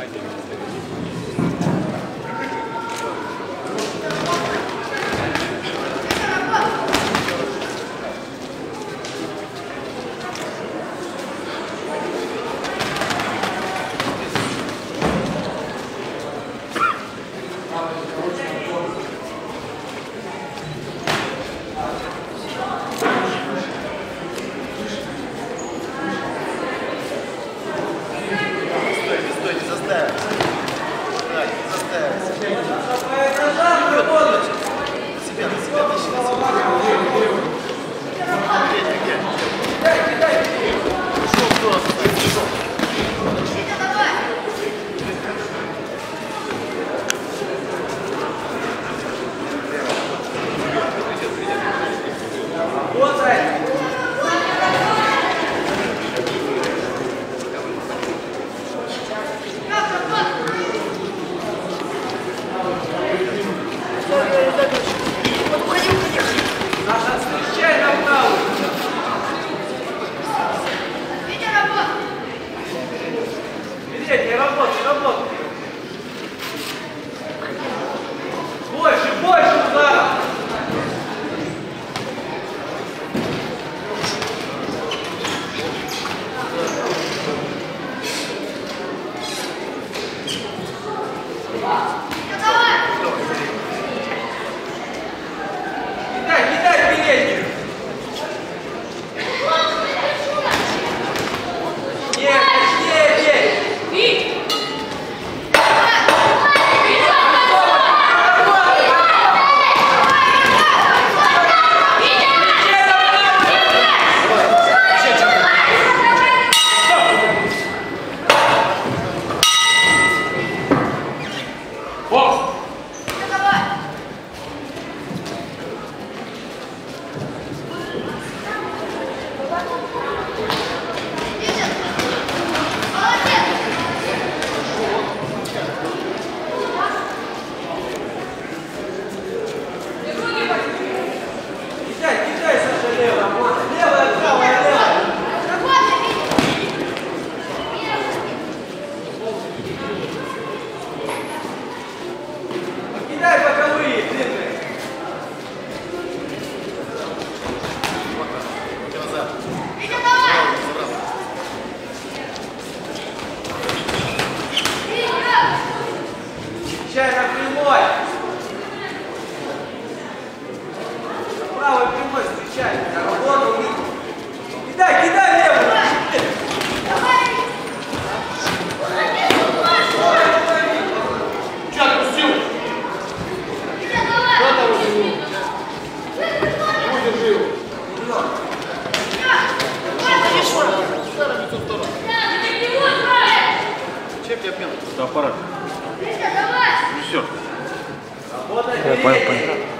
書いてみます。работает. Прямой встречай. Работу. Кидай, кидай левую. Че отпустил? Кто там уже? Удержи его. Ударом лицо второе. Чепи обмен. Это аппарат. Все. Работай. Я понял, понял.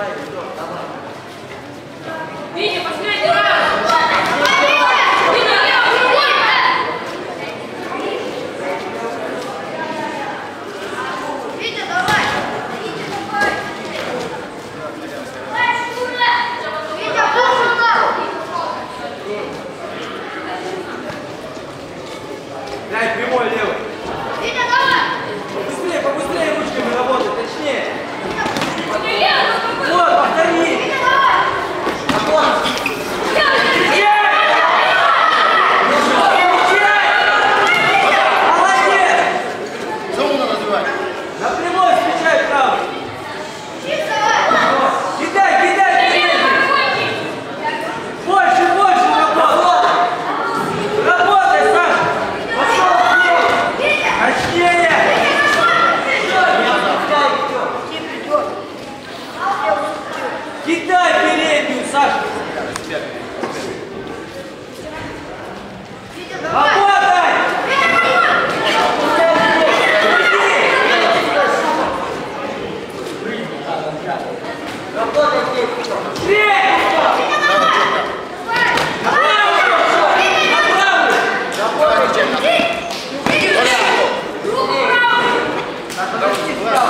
Бокс! Витя, последний раз! Давай, давай.